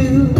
you.